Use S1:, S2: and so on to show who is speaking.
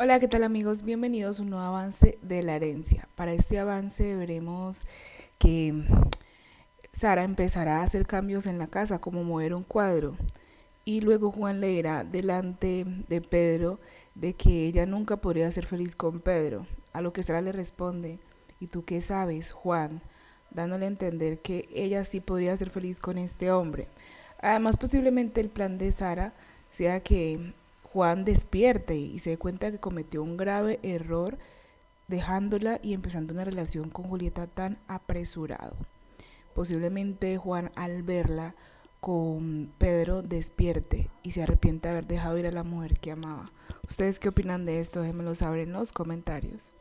S1: Hola, ¿qué tal amigos? Bienvenidos a un nuevo avance de la herencia. Para este avance veremos que Sara empezará a hacer cambios en la casa, como mover un cuadro. Y luego Juan leerá delante de Pedro de que ella nunca podría ser feliz con Pedro. A lo que Sara le responde, ¿y tú qué sabes, Juan? Dándole a entender que ella sí podría ser feliz con este hombre. Además, posiblemente el plan de Sara sea que Juan despierte y se dé cuenta que cometió un grave error dejándola y empezando una relación con Julieta tan apresurado. Posiblemente Juan al verla con Pedro despierte y se arrepiente de haber dejado ir a la mujer que amaba. ¿Ustedes qué opinan de esto? Déjenmelo saber en los comentarios.